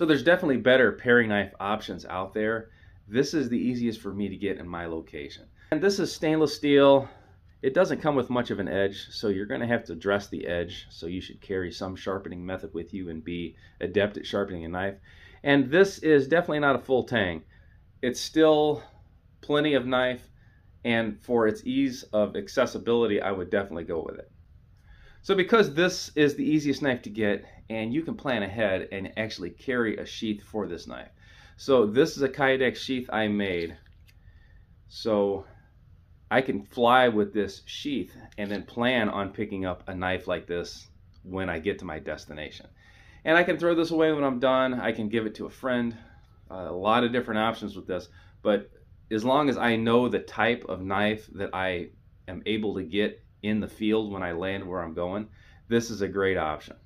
So there's definitely better paring knife options out there. This is the easiest for me to get in my location. And this is stainless steel. It doesn't come with much of an edge, so you're going to have to dress the edge. So you should carry some sharpening method with you and be adept at sharpening a knife. And this is definitely not a full tang. It's still plenty of knife, and for its ease of accessibility, I would definitely go with it. So because this is the easiest knife to get, and you can plan ahead and actually carry a sheath for this knife. So this is a Kydex sheath I made. So I can fly with this sheath and then plan on picking up a knife like this when I get to my destination. And I can throw this away when I'm done. I can give it to a friend. Uh, a lot of different options with this. But as long as I know the type of knife that I am able to get in the field when I land where I'm going, this is a great option.